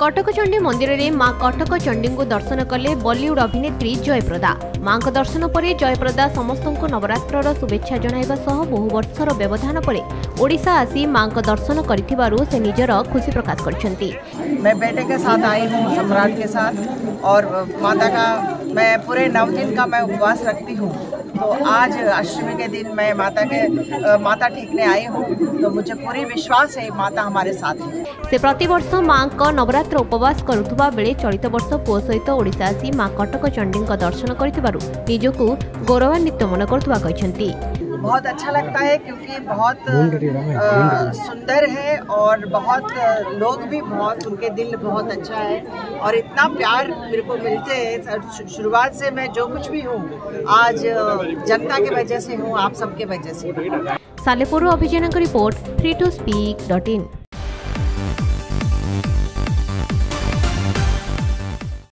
କଟକଚଣ୍ଡୀ ମନ୍ଦିରରେ ମା କଟକ ଚଣ୍ଡୀଙ୍କୁ ଦର୍ଶନ କଲେ ବଲିଉଡ୍ ଅଭିନେତ୍ରୀ ଜୟପ୍ରଦା ମାଙ୍କ ଦର୍ଶନ ପରେ ଜୟପ୍ରଦା ସମସ୍ତଙ୍କୁ ନବରାତ୍ରର ଶୁଭେଚ୍ଛା ଜଣାଇବା ସହ ବହୁ ବର୍ଷର ବ୍ୟବଧାନ ପରେ ଓଡ଼ିଶା ଆସି ମାଙ୍କ ଦର୍ଶନ କରିଥିବାରୁ ସେ ନିଜର ଖୁସି ପ୍ରକାଶ କରିଛନ୍ତି मैं बेटे के साथ आई हूँ सम्राट के साथ और माता का मैं पूरे नौ दिन का मैं उपवास रखती हूँ तो आज अष्टमी के दिन मैं माता के अ, माता ठीकने आई हूँ तो मुझे पूरी विश्वास है माता हमारे साथ है ସେ ପ୍ରତିବର୍ଷ ମାଙ୍କ ନବରାତ୍ର ଉପବାସ କରୁଥିବା ବେଳେ ଚଳିତ ବର୍ଷ ପୁଅ ସହିତ ଓଡ଼ିଶା ଆସି ମା କଟକ ଚଣ୍ଡୀଙ୍କ ଦର୍ଶନ କରିଥିବାରୁ ନିଜକୁ ଗୌରବାନ୍ୱିତ ମନେ କରୁଥିବା କହିଛନ୍ତି बहुत अच्छा लगता है क्योंकि बहुत अ, सुंदर है और बहुत अ, लोग भी बहुत उनके दिल बहुत अच्छा है और इतना प्यार मेरे को मिलते हैं शु- शुरुआत से मैं जो कुछ भी हूँ आज अ, जनता के वजह से हूँ आप सबके वजह से हूँ ସାଲେପୁରରୁ ଅଭିଯାନଙ୍କ report free to speak dot in